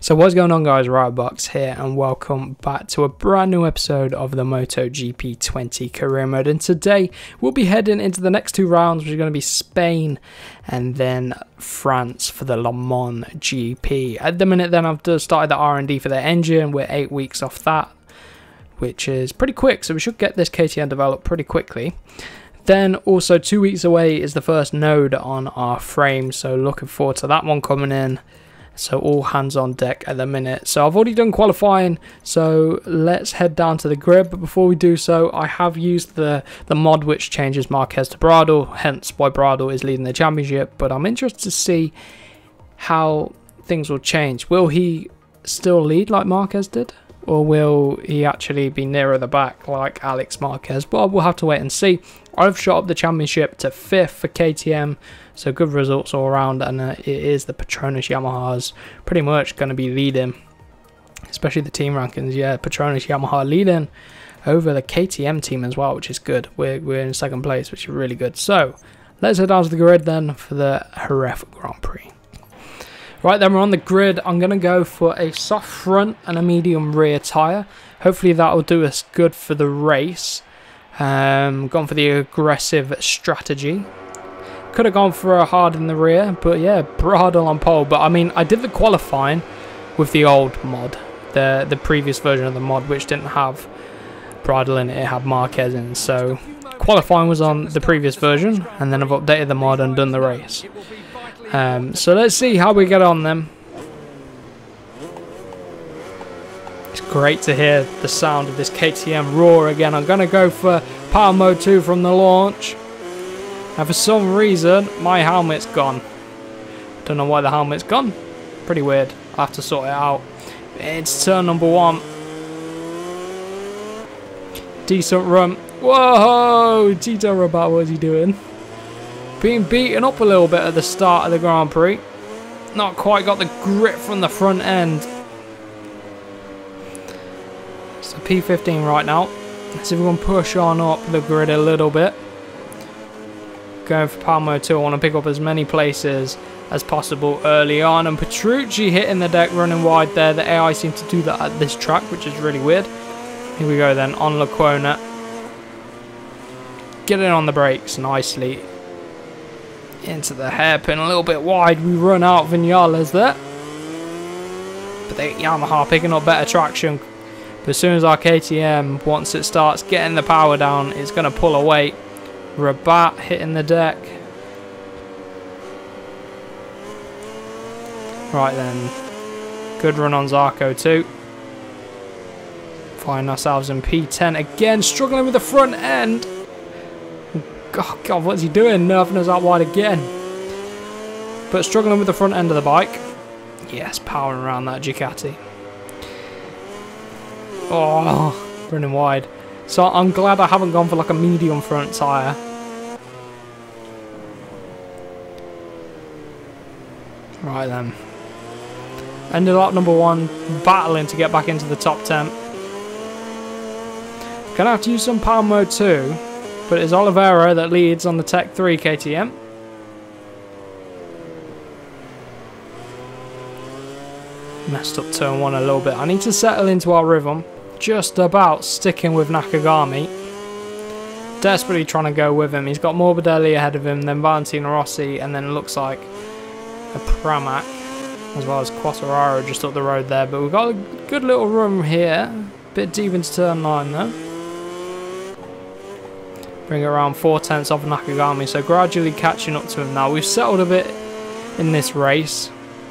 So what's going on guys, Riotbox here and welcome back to a brand new episode of the MotoGP 20 career mode and today we'll be heading into the next two rounds which are going to be Spain and then France for the Le Mans GP. At the minute then I've just started the R&D for the engine, we're 8 weeks off that which is pretty quick so we should get this KTM developed pretty quickly. Then also two weeks away is the first node on our frame so looking forward to that one coming in. So all hands on deck at the minute. So I've already done qualifying. So let's head down to the grid. But before we do so, I have used the, the mod which changes Marquez to Bradl. Hence why Bradl is leading the championship. But I'm interested to see how things will change. Will he still lead like Marquez did? Or will he actually be nearer the back like Alex Marquez? Well, we'll have to wait and see. I've shot up the championship to fifth for KTM, so good results all around. And uh, it is the Petronas Yamahas pretty much going to be leading, especially the team rankings. Yeah, Petronas Yamaha leading over the KTM team as well, which is good. We're, we're in second place, which is really good. So let's head down to the grid then for the Jerez Grand Prix. Right then, we're on the grid. I'm going to go for a soft front and a medium rear tyre. Hopefully that will do us good for the race. Um, gone for the aggressive strategy. Could have gone for a hard in the rear, but yeah, Bradl on pole. But I mean, I did the qualifying with the old mod, the the previous version of the mod, which didn't have Bradl in it, it had Marquez in. So qualifying was on the previous version, and then I've updated the mod and done the race. Um, so let's see how we get on then. great to hear the sound of this KTM roar again. I'm going to go for Power Mode 2 from the launch. And for some reason, my helmet's gone. Don't know why the helmet's gone. Pretty weird. i have to sort it out. It's turn number one. Decent run. Whoa! Tito Rabat, what's he doing? Being beaten up a little bit at the start of the Grand Prix. Not quite got the grip from the front end. P15 right now. Let's see if we can push on up the grid a little bit. Going for Power Mode 2, I want to pick up as many places as possible early on. And Petrucci hitting the deck, running wide there. The AI seem to do that at this track, which is really weird. Here we go then, on Lecuona. Getting on the brakes nicely. Into the hairpin, a little bit wide. We run out Vinales there. But the Yamaha picking up better traction, but as soon as our KTM, once it starts getting the power down, it's going to pull away. Rabat hitting the deck. Right then. Good run on Zarco too. Find ourselves in P10 again, struggling with the front end. Oh, God, God, what's he doing? Nerfing us out wide again. But struggling with the front end of the bike. Yes, powering around that Ducati. Oh, running wide. So I'm glad I haven't gone for like a medium front tyre. Right then. Ended up number one, battling to get back into the top 10. Gonna have to use some power mode too, but it's Oliveira that leads on the Tech 3 KTM. Messed up turn one a little bit. I need to settle into our rhythm just about sticking with Nakagami. Desperately trying to go with him. He's got Morbidelli ahead of him, then Valentino Rossi, and then looks like a Pramac, as well as Quartararo just up the road there. But we've got a good little room here. Bit deep into turn 9 though. Bring around 4 tenths off Nakagami, so gradually catching up to him now. We've settled a bit in this race,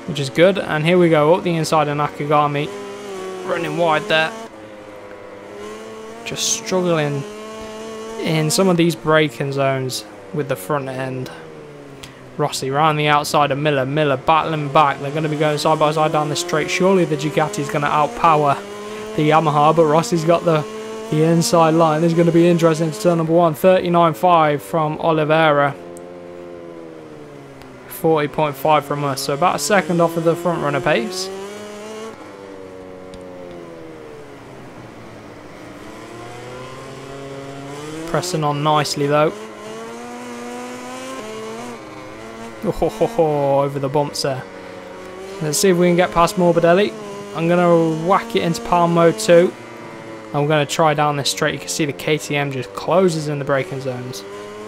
which is good. And here we go, up the inside of Nakagami. Running wide there just struggling in some of these braking zones with the front end. Rossi around the outside of Miller. Miller battling back. They're going to be going side by side down the straight. Surely the Ducati is going to outpower the Yamaha, but Rossi's got the, the inside line. This is going to be interesting to turn number one. 39.5 from Oliveira. 40.5 from us. So about a second off of the front runner pace. Pressing on nicely though. Oh, ho, ho, ho, over the bumps there. Let's see if we can get past Morbidelli. I'm going to whack it into Power Mode 2. We're going to try down this straight. You can see the KTM just closes in the braking zones.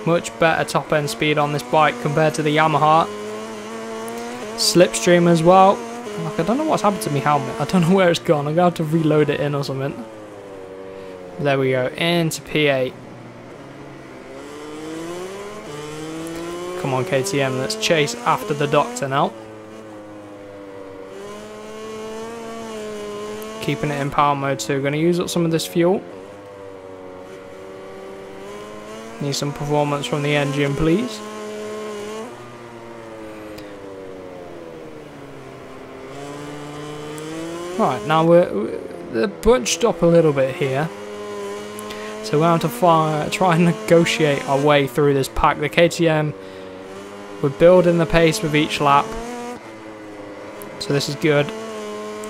Much better top end speed on this bike compared to the Yamaha. Slipstream as well. Like, I don't know what's happened to my helmet. I don't know where it's gone. I'm going to have to reload it in or something. There we go. Into P8. Come on, KTM. Let's chase after the doctor now. Keeping it in power mode too. We're going to use up some of this fuel. Need some performance from the engine, please. Right, now we're, we're bunched up a little bit here. So we're going to fire, try and negotiate our way through this pack. The KTM, we're building the pace with each lap. So this is good.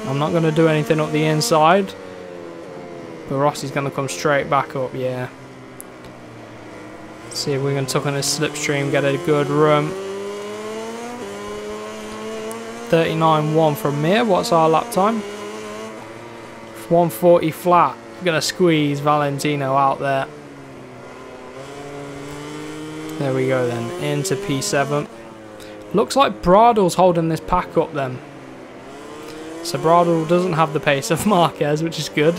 I'm not going to do anything up the inside. But Rossi's going to come straight back up, yeah. See if we can tuck on his slipstream, get a good run. 39.1 from here. What's our lap time? 140 flat. gonna squeeze Valentino out there. There we go then, into P7. Looks like Bradl's holding this pack up then. So Bradl doesn't have the pace of Marquez, which is good.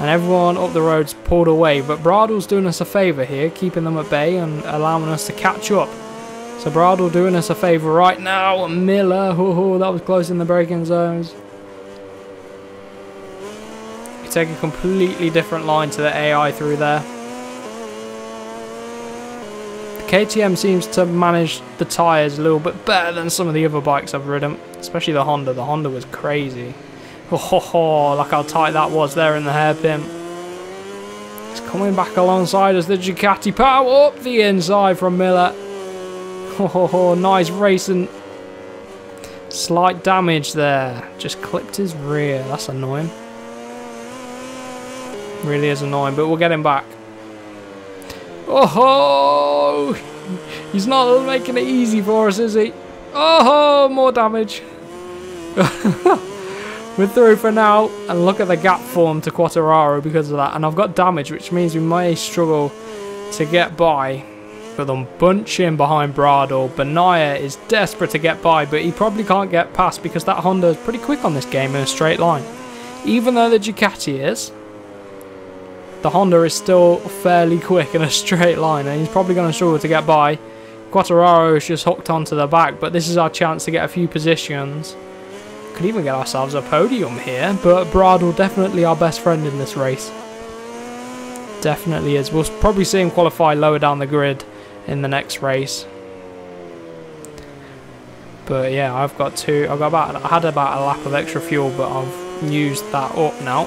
And everyone up the road's pulled away, but Bradl's doing us a favour here, keeping them at bay and allowing us to catch up. So Bradl doing us a favour right now. Miller, oh, that was close in the braking zones. Take a completely different line to the AI through there. KTM seems to manage the tyres a little bit better than some of the other bikes I've ridden, especially the Honda. The Honda was crazy. Oh, ho, ho, look how tight that was there in the hairpin. It's coming back alongside us, the Ducati power up the inside from Miller. Oh, ho, ho, nice racing. Slight damage there. Just clipped his rear. That's annoying. Really is annoying, but we'll get him back. Oh, ho! He's not making it easy for us, is he? Oh, ho! more damage. We're through for now, and look at the gap form to Quartararo because of that. And I've got damage, which means we may struggle to get by. But I'm bunching behind Bradl. Bagnaia is desperate to get by, but he probably can't get past because that Honda is pretty quick on this game in a straight line. Even though the Ducati is, the Honda is still fairly quick in a straight line, and he's probably going to struggle to get by. Quartararo is just hooked onto the back, but this is our chance to get a few positions. Could even get ourselves a podium here, but Bradl definitely our best friend in this race. Definitely is. We'll probably see him qualify lower down the grid in the next race. But yeah, I've got two. I've got about. I had about a lap of extra fuel, but I've used that up now,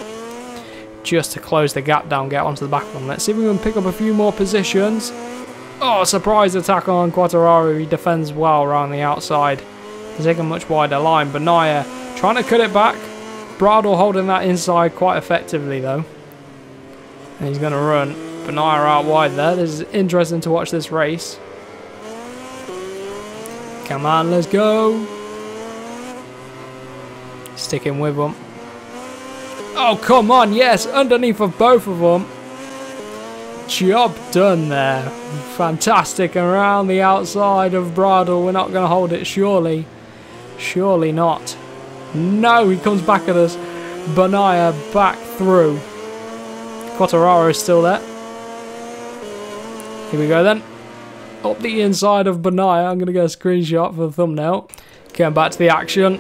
just to close the gap down, get onto the back one. Let's see if we can pick up a few more positions. Oh, surprise attack on Quartararo. He defends well around the outside. He's taking a much wider line. Bagnaia trying to cut it back. Bradl holding that inside quite effectively though. And he's going to run. Bagnaia out wide there. This is interesting to watch this race. Come on, let's go. Sticking with them. Oh, come on. Yes, underneath of both of them. Job done there. Fantastic. Around the outside of Bradl. We're not going to hold it, surely. Surely not. No, he comes back at us. Bagnaia back through. Quartararo is still there. Here we go then. Up the inside of Bagnaia. I'm going to get a screenshot for the thumbnail. Getting back to the action.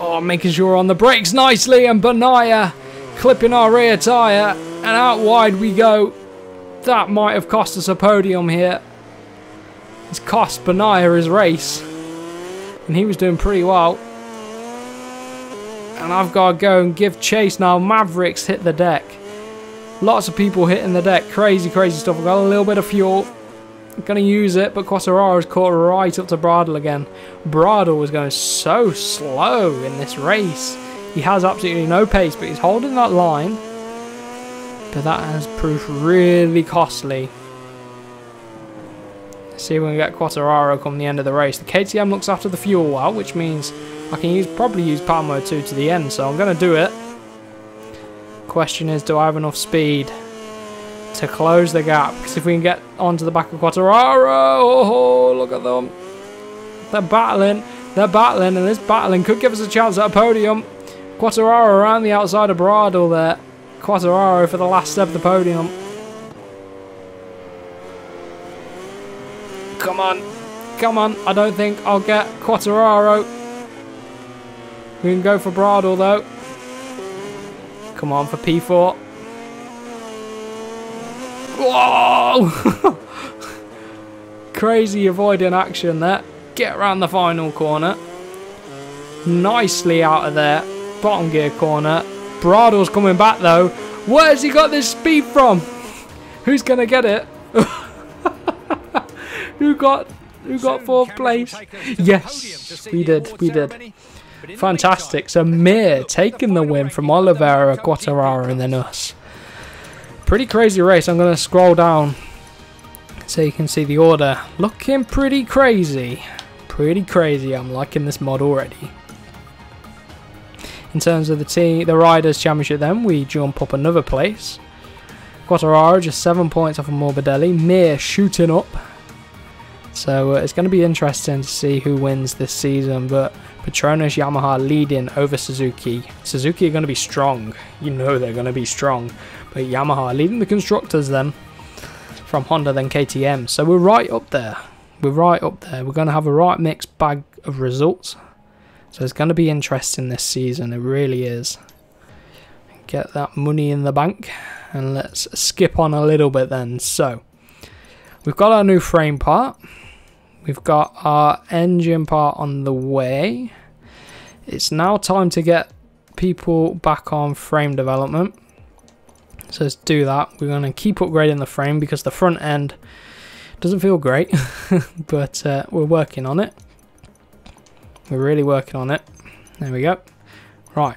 Oh, making sure on the brakes nicely. And Bagnaia clipping our rear tyre. And out wide we go. That might have cost us a podium here. It's cost Bagnaia his race. And he was doing pretty well. And I've got to go and give chase now. Mavericks hit the deck. Lots of people hitting the deck. Crazy, crazy stuff. I've got a little bit of fuel. Going to use it, but Quartararo's caught right up to Bradl again. Bradl was going so slow in this race. He has absolutely no pace, but he's holding that line. But that has proved really costly. See if we can get Quartararo come the end of the race. The KTM looks after the fuel well, which means I can use probably use mode 2 to the end, so I'm going to do it. Question is, do I have enough speed to close the gap? Because if we can get onto the back of Quartararo, oh, look at them. They're battling, they're battling, and this battling could give us a chance at a podium. Quartararo around the outside of Bradl there. Quartararo for the last step of the podium. Come on. Come on. I don't think I'll get Quartararo. We can go for Bradl though. Come on for P4. Whoa! Crazy avoiding action there. Get around the final corner. Nicely out of there. Bottom gear corner. Bradl's coming back though. Where's he got this speed from? Who's gonna get it? who got who got fourth place? Yes, we did. We did. Fantastic. So Mir taking the win from Oliveira, Quartararo, and then us. Pretty crazy race. I'm going to scroll down so you can see the order. Looking pretty crazy. Pretty crazy. I'm liking this mod already. In terms of the team, the Riders Championship then, we jump up another place. Quartararo just 7 points off of Morbidelli. Mir shooting up. So uh, it's going to be interesting to see who wins this season. But Petronas Yamaha leading over Suzuki. Suzuki are going to be strong. You know they're going to be strong. But Yamaha leading the constructors then from Honda then KTM. So we're right up there. We're right up there. We're going to have a right mixed bag of results. So it's going to be interesting this season. It really is. Get that money in the bank. And let's skip on a little bit then. So we've got our new frame part. We've got our engine part on the way. It's now time to get people back on frame development. So let's do that. We're going to keep upgrading the frame because the front end doesn't feel great, but uh, we're working on it. We're really working on it. There we go. Right.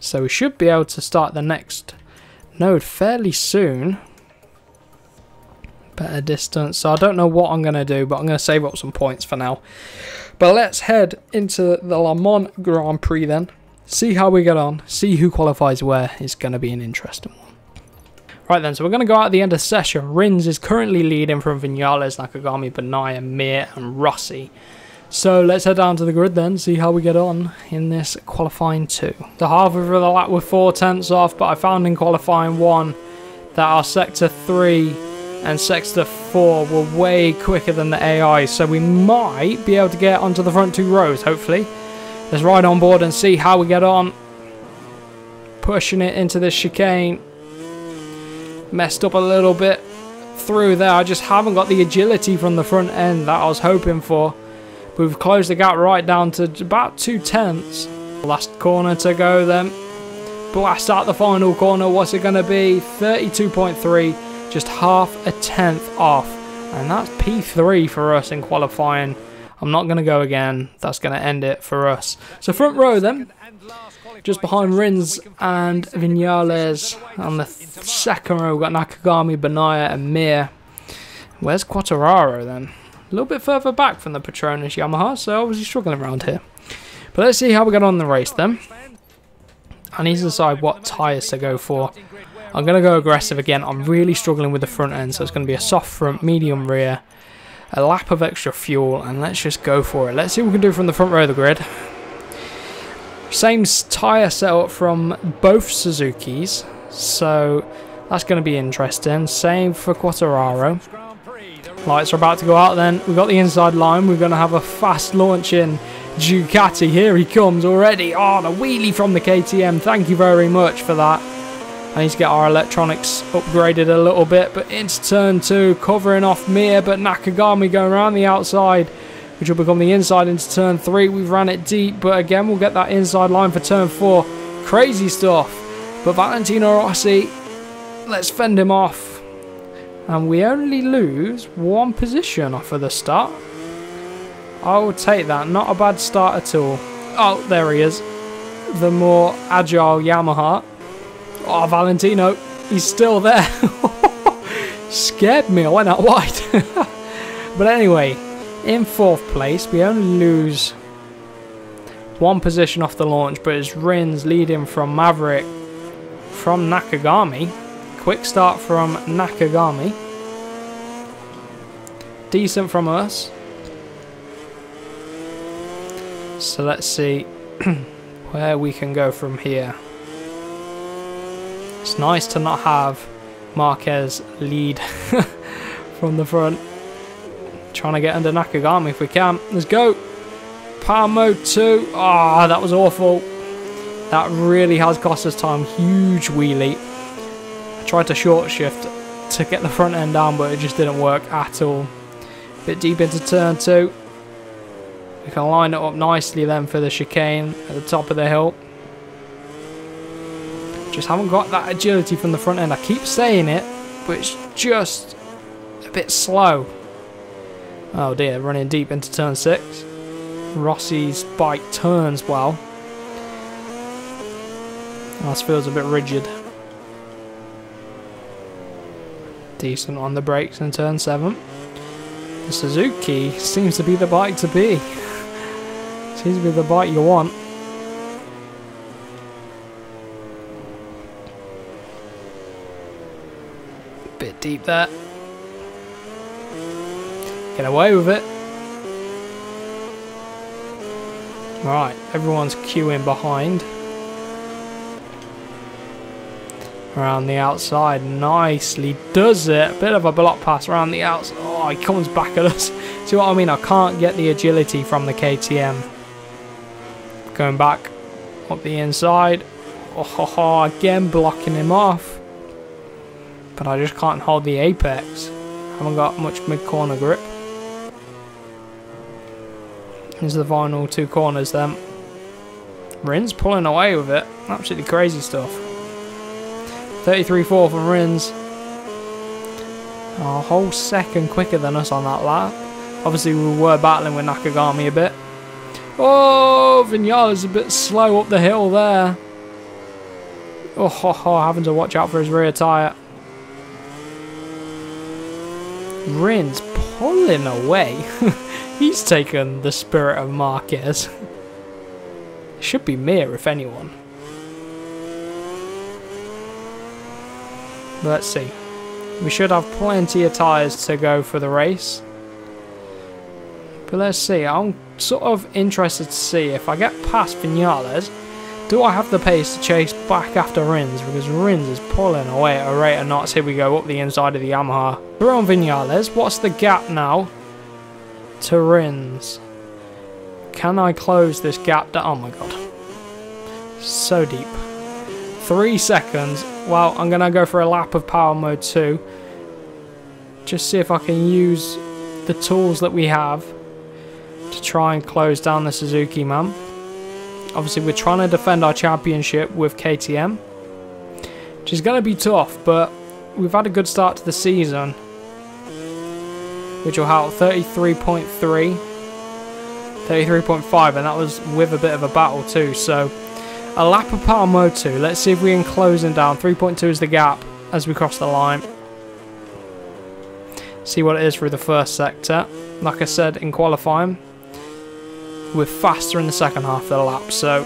So we should be able to start the next node fairly soon better distance. So I don't know what I'm going to do, but I'm going to save up some points for now. But let's head into the Le Mans Grand Prix then. See how we get on. See who qualifies where. It's going to be an interesting one. Right then, so we're going to go out at the end of session. Rins is currently leading from Vinales, Nakagami, Bagnaia, Mir and Rossi. So let's head down to the grid then, see how we get on in this qualifying two. The halfway of the lap with four tenths off, but I found in qualifying one that our sector three and Sector 4 were way quicker than the AI, so we might be able to get onto the front two rows, hopefully. Let's ride on board and see how we get on. Pushing it into the chicane. Messed up a little bit through there. I just haven't got the agility from the front end that I was hoping for. We've closed the gap right down to about two tenths. Last corner to go then. Blast out the final corner. What's it going to be? 32.3 just half a tenth off. And that's P3 for us in qualifying. I'm not going to go again. That's going to end it for us. So front row then. Just behind Rins and Vinales. On the second row, we've got Nakagami, Bagnaia and Mir. Where's Quartararo then? A little bit further back from the Petronas Yamaha, so obviously struggling around here. But let's see how we get on the race then. I need to decide what tyres to go for. I'm going to go aggressive again. I'm really struggling with the front end, so it's going to be a soft front, medium rear, a lap of extra fuel, and let's just go for it. Let's see what we can do from the front row of the grid. Same tyre setup from both Suzukis, so that's going to be interesting. Same for Quartararo. Lights are about to go out then. We've got the inside line. We're going to have a fast launch in Ducati. Here he comes already. Oh, the wheelie from the KTM. Thank you very much for that. I need to get our electronics upgraded a little bit, but into turn two, covering off Mir, but Nakagami going around the outside, which will become the inside into turn three. We've ran it deep, but again, we'll get that inside line for turn four. Crazy stuff. But Valentino Rossi, let's fend him off. And we only lose one position off of the start. I will take that. Not a bad start at all. Oh, there he is. The more agile Yamaha. Oh, Valentino, he's still there. Scared me, I went out wide. But anyway, in fourth place, we only lose one position off the launch, but it's Rins leading from Maverick from Nakagami. Quick start from Nakagami. Decent from us. So let's see where we can go from here. It's nice to not have Marquez lead from the front. Trying to get under Nakagami if we can. Let's go. Mode 2. Ah, oh, that was awful. That really has cost us time. Huge wheelie. I tried to short shift to get the front end down, but it just didn't work at all. Bit deep into turn 2. We can line it up nicely then for the chicane at the top of the hill. Just haven't got that agility from the front end. I keep saying it, but it's just a bit slow. Oh dear, running deep into turn 6. Rossi's bike turns well. This feels a bit rigid. Decent on the brakes in turn 7. The Suzuki seems to be the bike to be. seems to be the bike you want. Deep there. Get away with it. Right, everyone's queuing behind. Around the outside, nicely does it. Bit of a block pass around the outside. Oh, he comes back at us. See what I mean? I can't get the agility from the KTM. Going back up the inside. Oh, again blocking him off. But I just can't hold the apex. Haven't got much mid-corner grip. Here's the final two corners then. Rins pulling away with it. Absolutely crazy stuff. 33-4 from Rins. A whole second quicker than us on that lap. Obviously we were battling with Nakagami a bit. Oh, Vinales a bit slow up the hill there. Oh, ho, ho, having to watch out for his rear tyre. Rins pulling away. He's taken the spirit of Marquez. Should be Mir, if anyone. Let's see. We should have plenty of tyres to go for the race. But let's see. I'm sort of interested to see if I get past Vinales, do I have the pace to chase back after Rins? Because Rins is pulling away at a rate of knots. Here we go, up the inside of the Yamaha. We're on Vinales. What's the gap now? to Rins. Can I close this gap? Oh my god. So deep. Three seconds. Well, I'm going to go for a lap of power mode 2. Just see if I can use the tools that we have to try and close down the Suzuki man. Obviously, we're trying to defend our championship with KTM. Which is going to be tough, but we've had a good start to the season which will help. 33.3 33.5 and that was with a bit of a battle too. So a lap of power mode 2 let's see if we can close him down. 3.2 is the gap as we cross the line. See what it is through the first sector. Like I said in qualifying we're faster in the second half of the lap so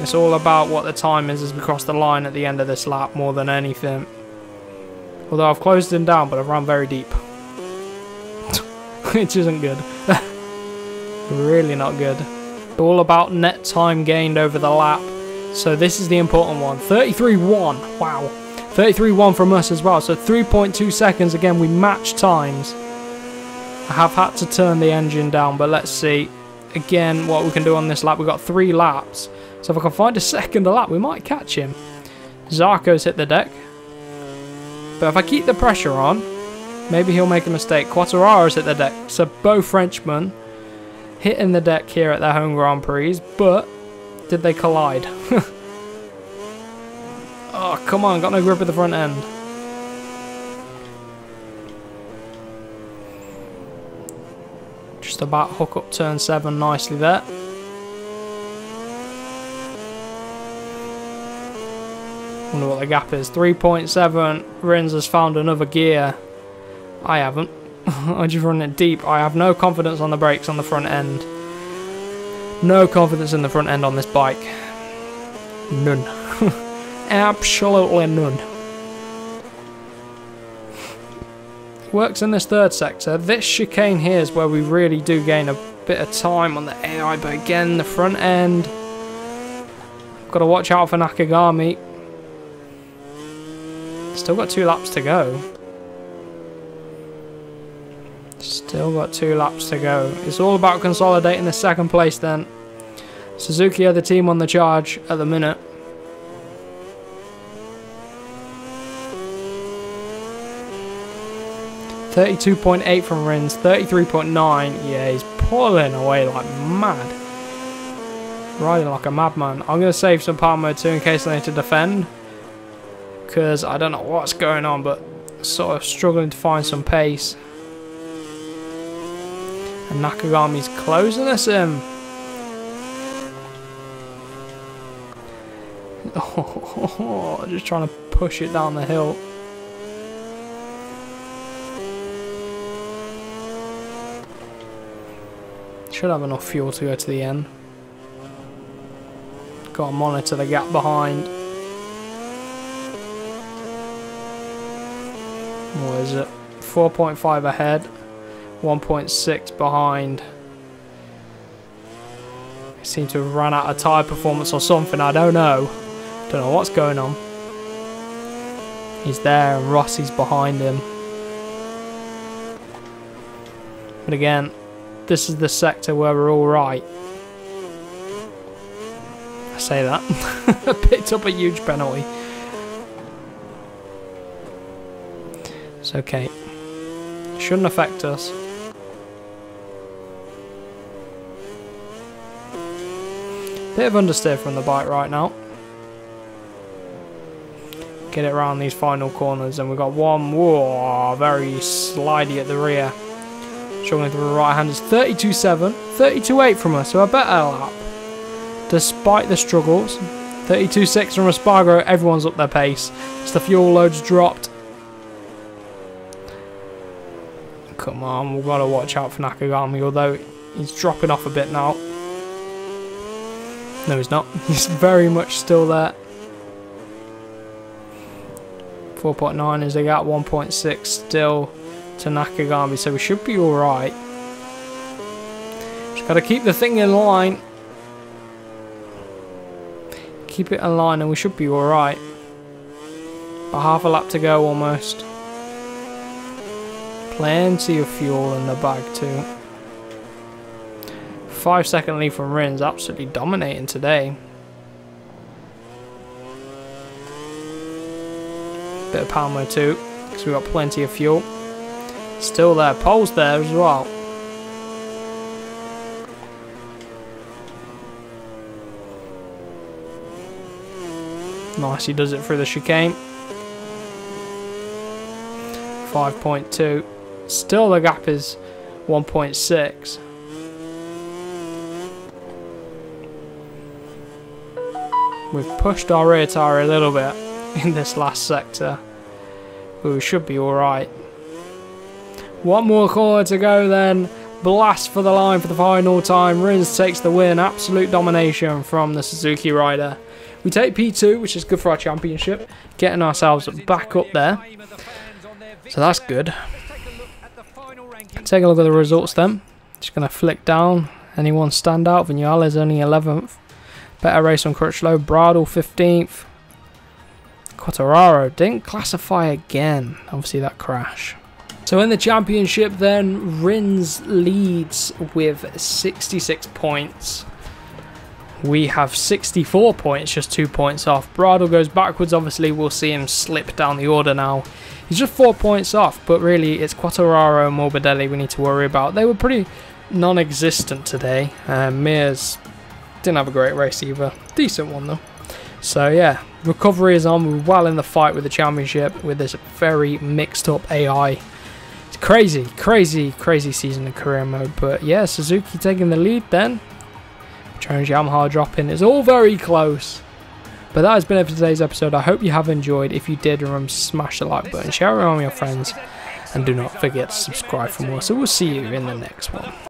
it's all about what the time is as we cross the line at the end of this lap more than anything although I've closed him down but I've run very deep which isn't good. really not good. All about net time gained over the lap. So this is the important one. 33-1. Wow. 33-1 from us as well. So 3.2 seconds. Again, we match times. I have had to turn the engine down, but let's see. Again, what we can do on this lap. We've got three laps. So if I can find a second lap, we might catch him. Zarco's hit the deck. But if I keep the pressure on, Maybe he'll make a mistake. Quartararo's hit the deck. So both Frenchmen hitting the deck here at their home Grand Prix, but did they collide? oh, come on, got no grip at the front end. Just about hook up turn 7 nicely there. Wonder what the gap is. 3.7. Rins has found another gear I haven't. I'm just run it deep. I have no confidence on the brakes on the front end. No confidence in the front end on this bike. None. Absolutely none. Works in this third sector. This chicane here is where we really do gain a bit of time on the AI, but again, the front end. Got to watch out for Nakagami. Still got two laps to go. Still got two laps to go. It's all about consolidating the second place then. Suzuki are the team on the charge at the minute. Thirty-two point eight from Rins, thirty-three point nine. Yeah, he's pulling away like mad, riding like a madman. I'm gonna save some power mode too in case I need to defend, because I don't know what's going on, but sort of struggling to find some pace. And Nakagami's closing us in. Oh, just trying to push it down the hill. Should have enough fuel to go to the end. Got to monitor the gap behind. What is it? 4.5 ahead. 1.6 behind. Seem to have run out of tyre performance or something, I don't know. Don't know what's going on. He's there and Rossi's behind him. But again, this is the sector where we're all right. I say that. Picked up a huge penalty. It's okay. Shouldn't affect us. Bit of understeer from the bike right now. Get it around these final corners and we've got one, whoa, very slidey at the rear. Struggling through the right handers. 32.7, 32.8 from us, so a better lap. Despite the struggles. 32-6 from Espargaro, everyone's up their pace. It's the fuel loads dropped. Come on, we've got to watch out for Nakagami, although he's dropping off a bit now. No, he's not. He's very much still there. 4.9 is the gap, 1.6 still to Nakagami, so we should be alright. Just gotta keep the thing in line. Keep it in line and we should be alright. About half a lap to go almost. Plenty of fuel in the bag too five second lead from Rins, absolutely dominating today. Bit of mode too, because we've got plenty of fuel. Still there, poles there as well. Nice, he does it through the chicane. 5.2. Still the gap is 1.6. We've pushed our rear tyre a little bit in this last sector, but we should be alright. One more corner to go then. Blast for the line for the final time. Rins takes the win. Absolute domination from the Suzuki rider. We take P2, which is good for our championship. Getting ourselves back up there. So that's good. Take a look at the results then. Just going to flick down. Anyone stand out? Vinales only 11th. Better race on Crutchlow. Bradl 15th. Quartararo didn't classify again. Obviously that crash. So in the championship then, Rins leads with 66 points. We have 64 points, just two points off. Bradl goes backwards, obviously we'll see him slip down the order now. He's just four points off, but really it's Quartararo and Morbidelli we need to worry about. They were pretty non-existent today. Um, Mears didn't have a great race either. Decent one though. So yeah, recovery is on. We're well in the fight with the championship with this very mixed up AI. Crazy, crazy, crazy season in career mode. But yeah, Suzuki taking the lead then. Challenge Yamaha dropping. It's all very close. But that has been it for today's episode. I hope you have enjoyed. If you did, remember smash the like button, share it with your friends. and do not forget to subscribe for more. So we'll see you in the next one.